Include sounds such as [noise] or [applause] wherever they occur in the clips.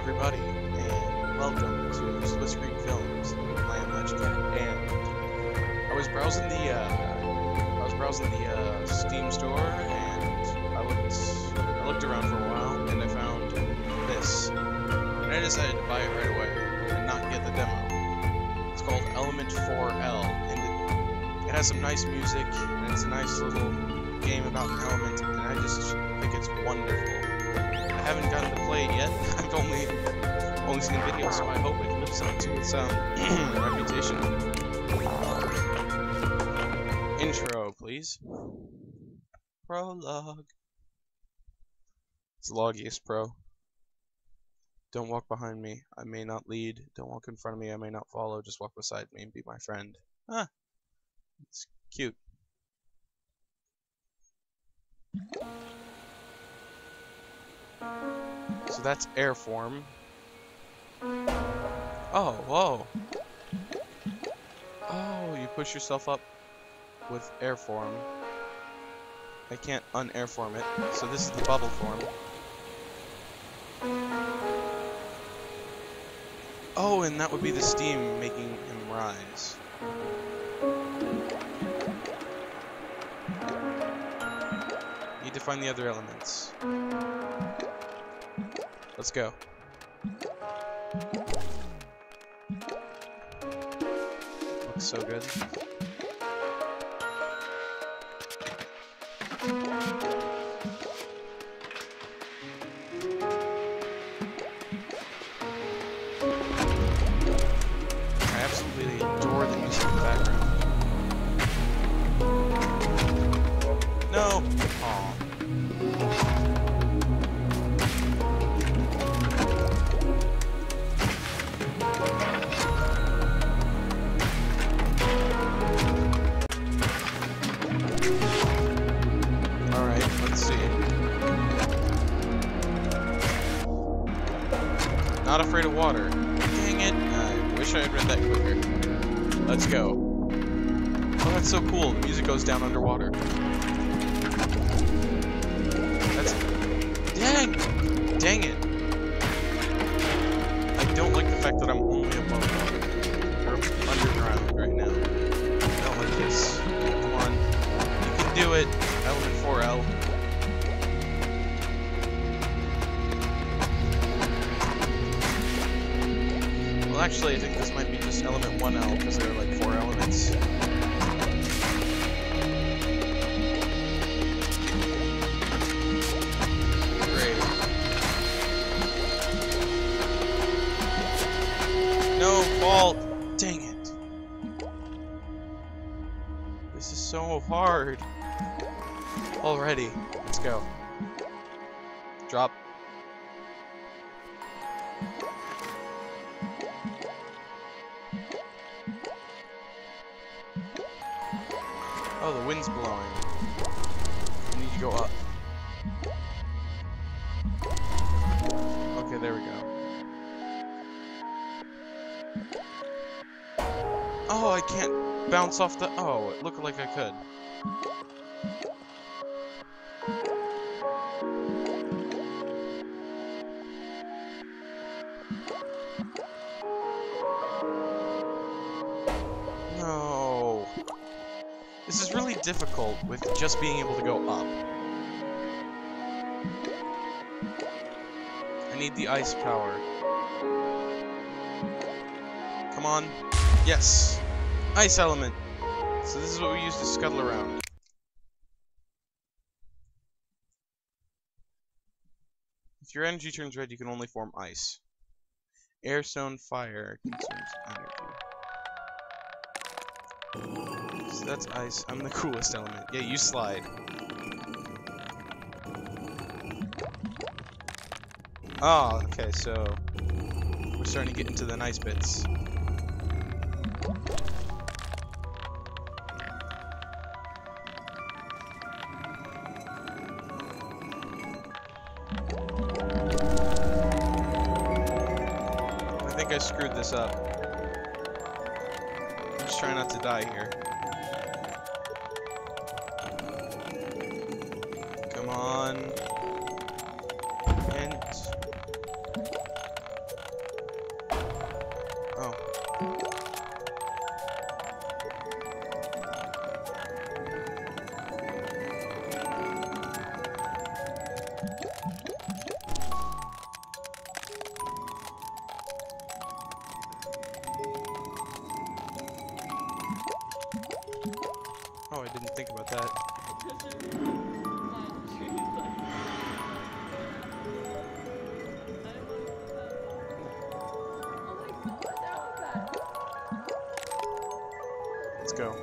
everybody, and welcome to Splitzkrieg Films. I am Ledgecat, and I was browsing the uh, I was browsing the uh, Steam store, and I looked I looked around for a while, and I found this, and I decided to buy it right away and not get the demo. It's called Element 4L, and it, it has some nice music, and it's a nice little game about an element, and I just think it's wonderful. I haven't gotten to play it yet. [laughs] I've only only seen videos, so I hope it lives up to its um, [clears throat] reputation. Intro, please. Prologue. It's Logius Pro. Don't walk behind me. I may not lead. Don't walk in front of me. I may not follow. Just walk beside me and be my friend. Ah. It's cute. So that's air form. Oh, whoa. Oh, you push yourself up with air form. I can't un-air form it. So this is the bubble form. Oh, and that would be the steam making him rise. Need to find the other elements. Let's go. Looks so good. Afraid of water. Dang it! I wish I had read that quicker. Let's go. Oh, that's so cool. The music goes down underwater. That's... Dang! Dang it! No, fault! Dang it. This is so hard. Already. Let's go. Drop. Oh, I can't bounce off the... Oh, it looked like I could. No. This is really difficult with just being able to go up. I need the ice power. Come on. Yes. Ice element. So this is what we use to scuttle around. If your energy turns red, you can only form ice. Air, stone, fire consumes energy. So that's ice. I'm the [laughs] coolest element. Yeah, you slide. Oh, okay, so we're starting to get into the nice bits. Screwed this up. Just trying not to die here. Come on. Let's go.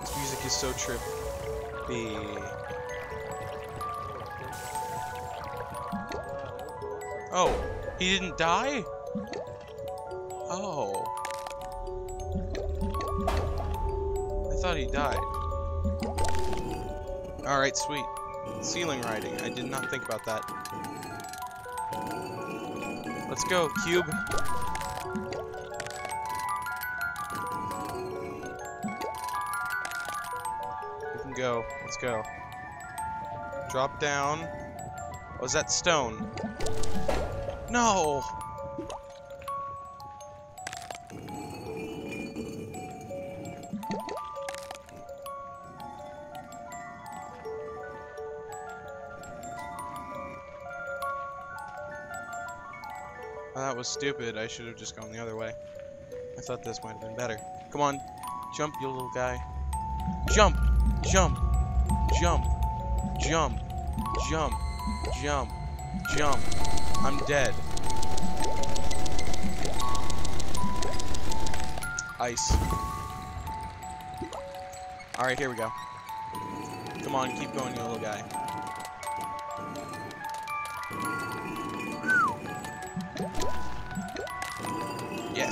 This music is so trippy. Oh, he didn't die? Oh. Thought he died. Alright, sweet. Ceiling riding. I did not think about that. Let's go, cube. We can go. Let's go. Drop down. Oh, Was that stone? No! That was stupid. I should have just gone the other way. I thought this might have been better. Come on. Jump, you little guy. Jump! Jump! Jump! Jump! Jump! Jump! Jump! I'm dead. Ice. Alright, here we go. Come on, keep going, you little guy.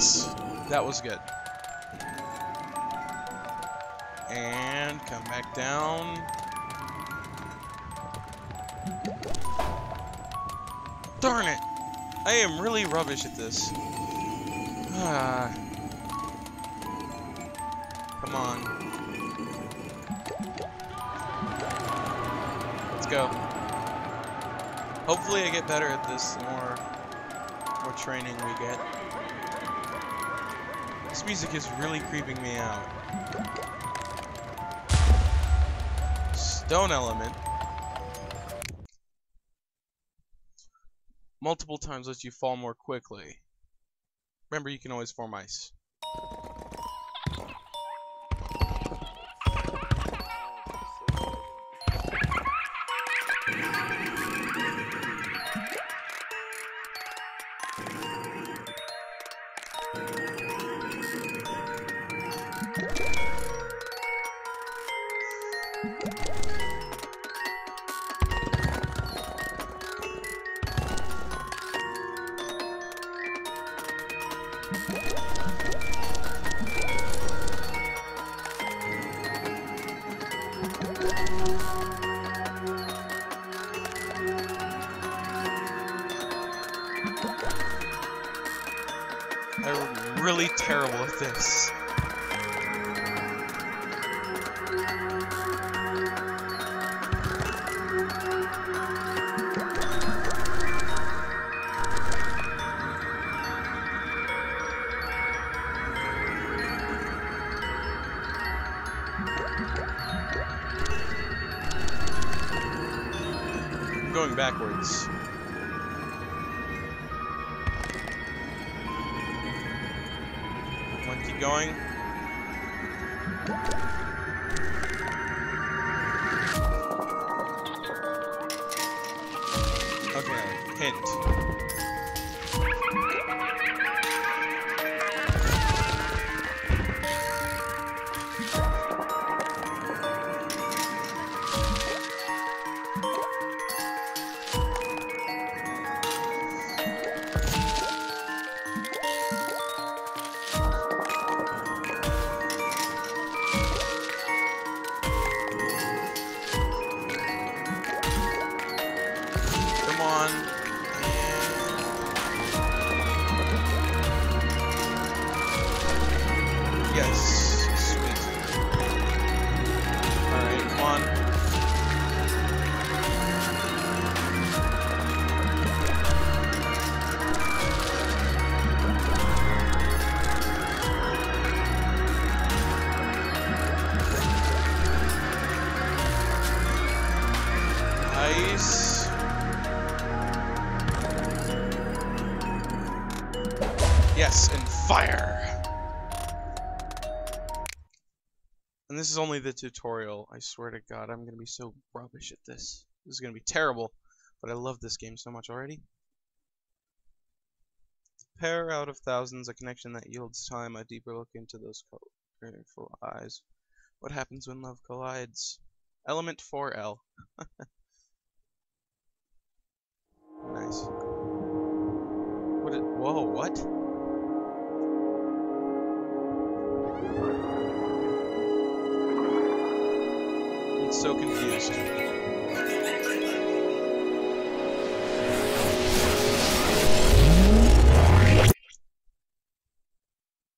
Yes, that was good. And come back down. Darn it! I am really rubbish at this. Ah. Come on. Let's go. Hopefully I get better at this the more, more training we get. This music is really creeping me out. Stone element. Multiple times lets you fall more quickly. Remember, you can always form ice. I'm really terrible at this. Going backwards. Okay, hint. This is only the tutorial. I swear to God, I'm gonna be so rubbish at this. This is gonna be terrible. But I love this game so much already. Pair out of thousands, a connection that yields time, a deeper look into those colorful eyes. What happens when love collides? Element 4L. [laughs] nice. What? It, whoa! What? So confused.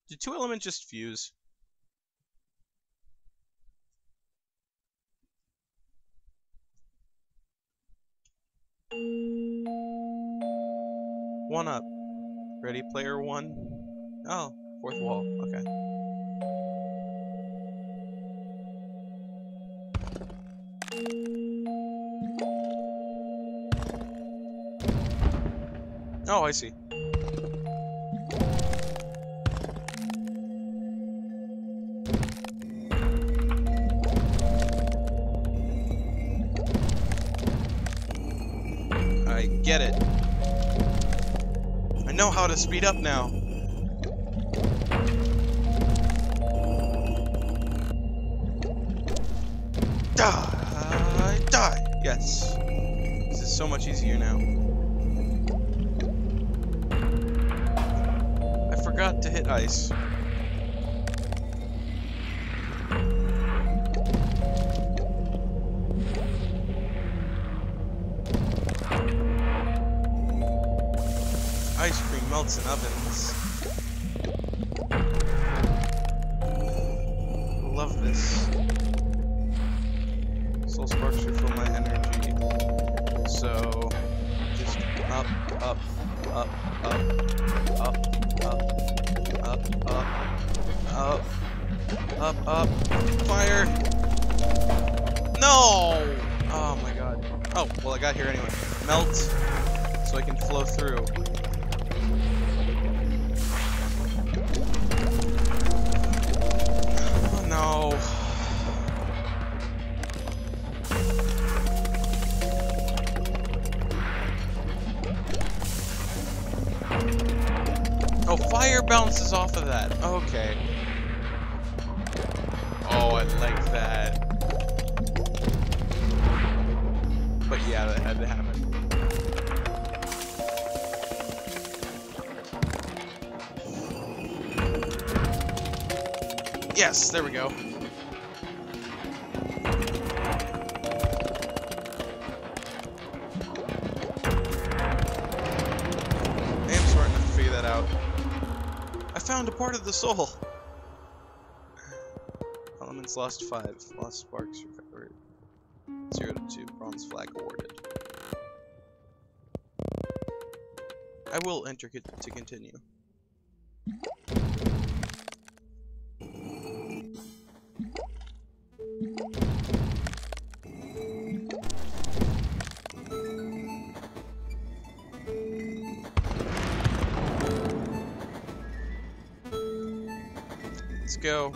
Did two element just fuse? One up. Ready player one? Oh, fourth wall. Okay. Oh, I see. I get it. I know how to speed up now. Die! Die! Yes. This is so much easier now. Forgot to hit ice. Ice cream melts in ovens. Bounces off of that. Okay. Oh, I like that. But yeah, that had to happen. Yes, there we go. I am smart enough to figure that out. Found a part of the soul. [sighs] Elements lost five. Lost sparks recovered. Zero to two. Bronze flag awarded. I will enter to continue. Go.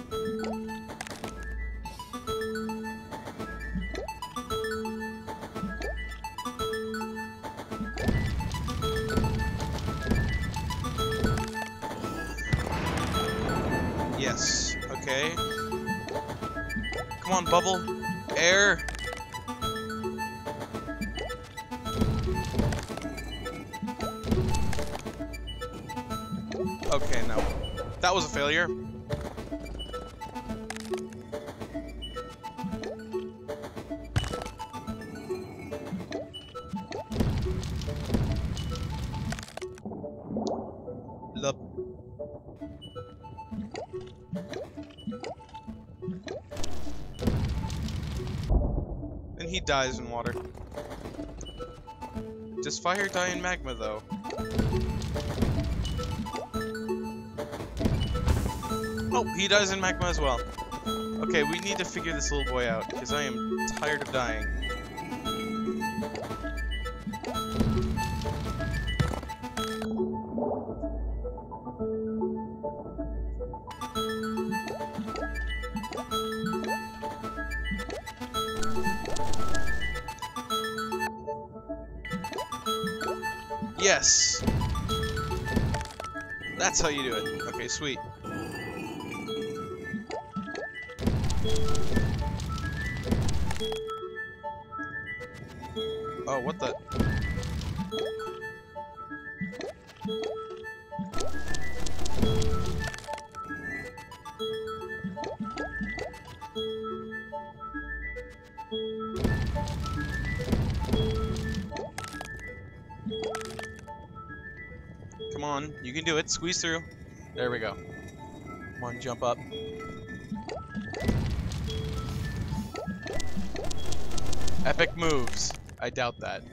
Yes. Okay. Come on, bubble. Air. Okay, no. That was a failure. Dies in water. Does fire die in magma, though? Oh, he dies in magma as well. Okay, we need to figure this little boy out, because I am tired of dying. Sweet. Oh, what the? Come on, you can do it. Squeeze through. There we go. Come on, jump up. Epic moves. I doubt that.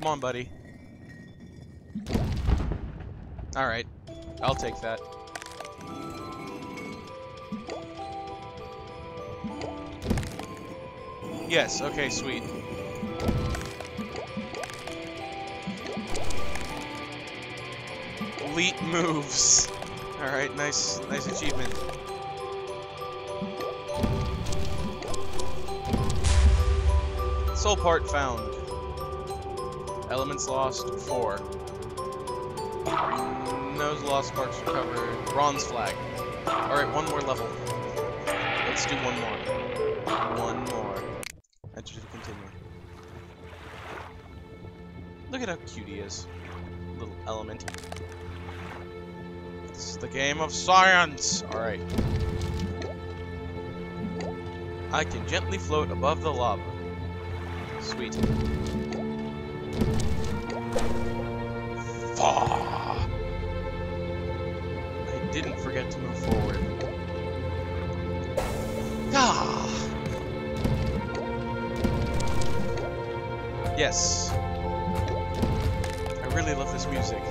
Come on, buddy. Alright. I'll take that. Yes, okay, sweet. Elite moves. Alright, nice nice achievement. Soul part found. Elements lost, four. Nose lost, sparks recovered. Bronze flag. Alright, one more level. Let's do one more. One more. Enter to continue. Look at how cute he is. Little element. Is the game of science! Alright. I can gently float above the lava. Sweet. Fah! I didn't forget to move forward. Ah! Yes. I really love this music.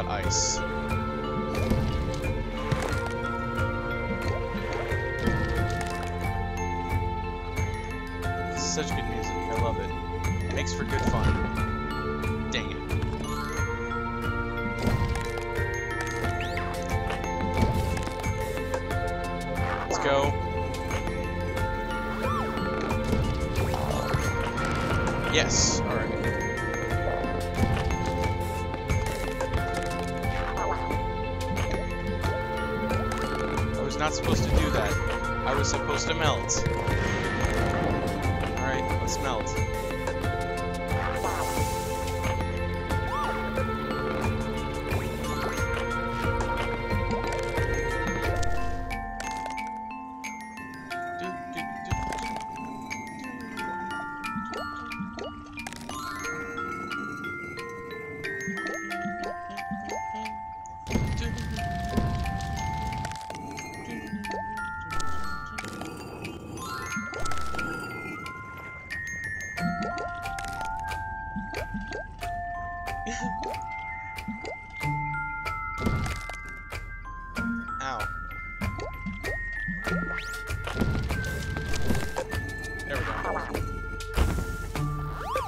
Forgot ice. Such good music. I love it. Makes for good fun.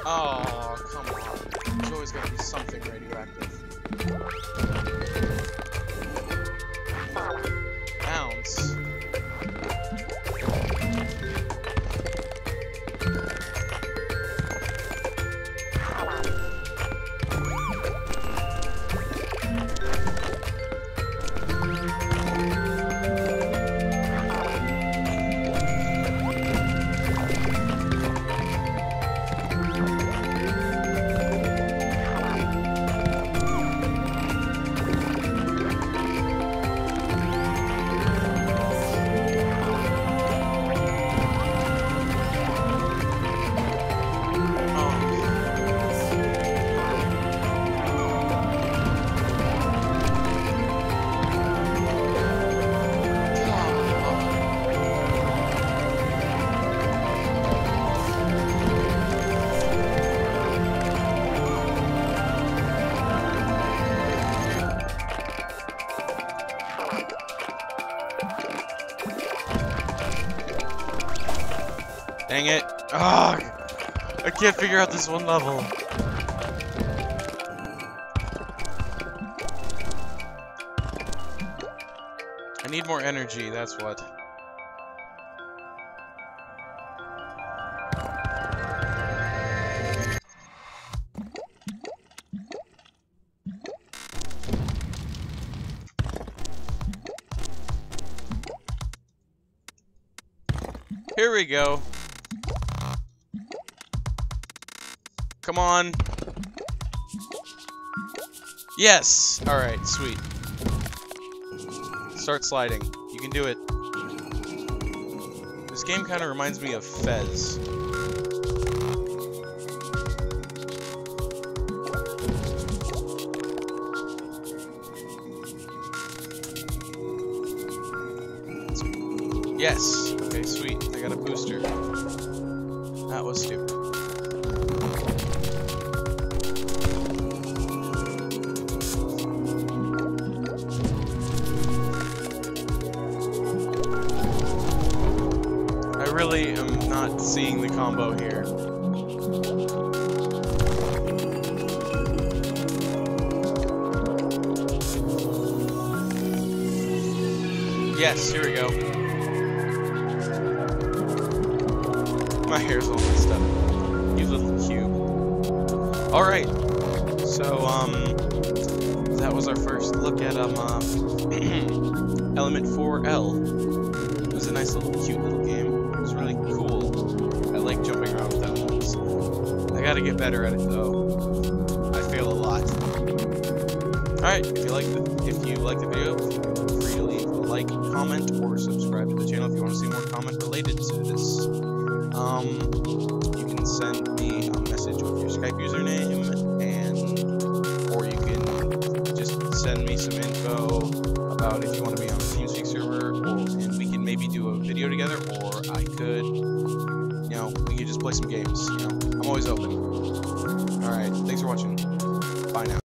Oh, come on. There's always gonna be something radioactive. Bounce. Dang it. Ugh. I can't figure out this one level. I need more energy, that's what. Here we go. Come on. Yes! Alright, sweet. Start sliding. You can do it. This game kind of reminds me of Fez. Yes! Okay, sweet. I got a booster. That was stupid. Not seeing the combo here. Yes, here we go. My hair's all messed up. You little cube. Alright. So, um, that was our first look at, um, uh, [clears throat] Element 4L. It was a nice little, cute little game. It was really cool. I gotta get better at it, though. I fail a lot. Alright, if you like the, if you like the video, feel free to leave a like, comment, or subscribe to the channel if you want to see more comment related to this. Um, you can send me a message with your Skype username,